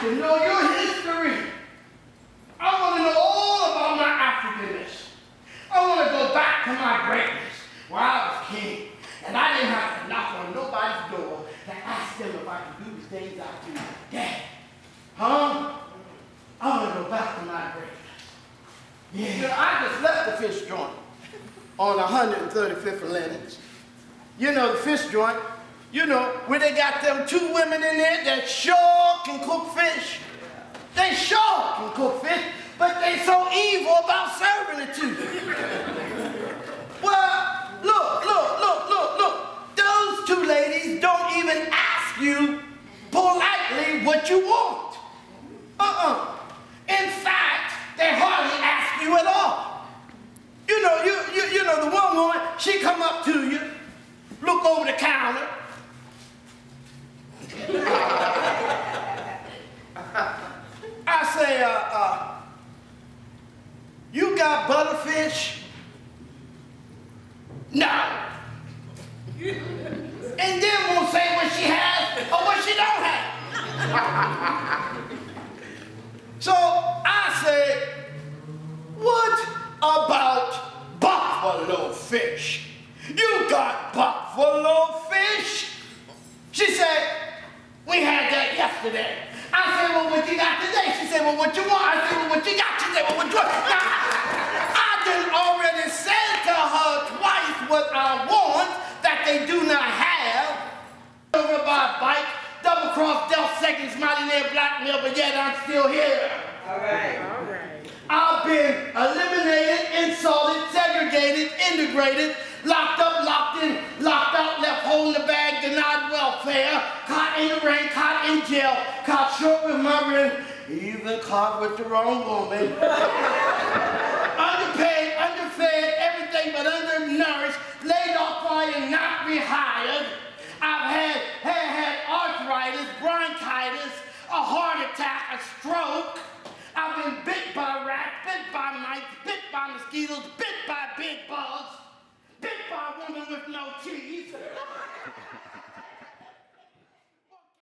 to know your history. I want to know all about my Africanness. I want to go back to my greatness, where I was king, and I didn't have to knock on nobody's door to ask them if I could do the things I do. Dad, huh? I want to go back to my greatness. Yeah. You know, I just left the fish joint on 135th and Lenox. You know, the fish joint, you know, where they got them two women in there that sure can cook fish. They sure can cook fish, but they so evil about serving it to you. well, look, look, look, look, look. Those two ladies don't even ask you politely what you want. Uh-uh. In fact, they hardly ask you at all. You know, you, you, you know, the one woman, she come up to you, look over the counter. I say, uh, uh, you got butterfish? No. and then won't say what she has or what she don't have. so I say, what about buffalo fish? You got buffalo fish? She said, we had that yesterday. I said, well, what you got today? She said, well, what you want? I said, well, what you got? Said, well, what you want? Now, I done already said to her twice what I want that they do not have. Over by a bike, double second, smiley there, blackmail, but yet I'm still here. All right. All right. I've been eliminated, insulted, segregated, integrated, locked up, locked in, locked out, left holding the bag, denied welfare, caught in the rain, caught in jail, caught short with my rent, even caught with the wrong woman. Underpaid, underfed, everything but undernourished, laid off and not rehired. I've had, had, had arthritis, bronchitis, a attack, a stroke. I've been bit by rats, bit by mice, bit by mosquitoes, bit by big bugs bit by a woman with no teeth.